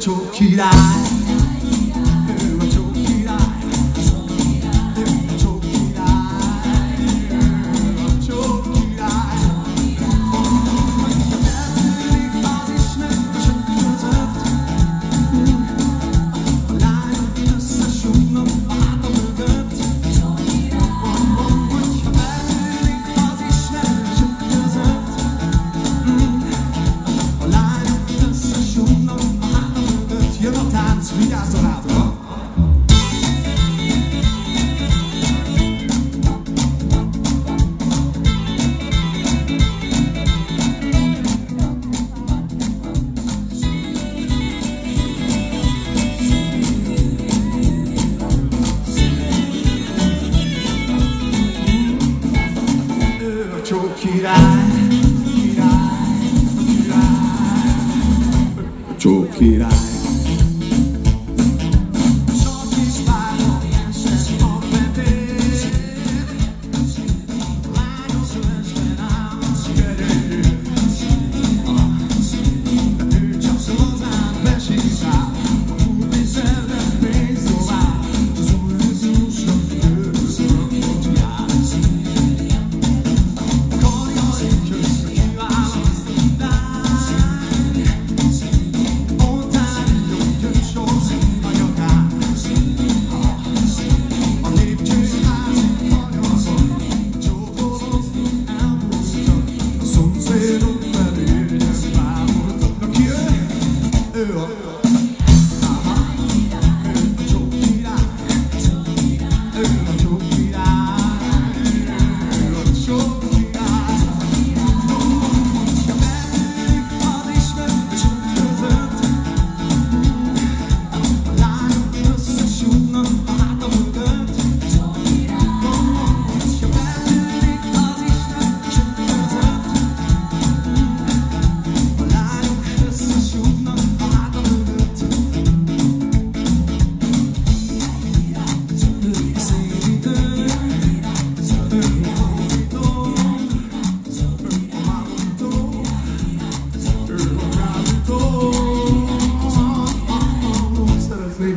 çok iğrenç király, király, király, király. では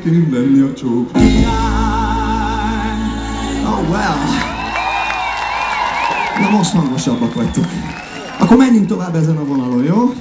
szeretném lenni a csók. Oh well. Na most hangosabbak vagytok. Akkor menjünk tovább ezen a vonalon, jó?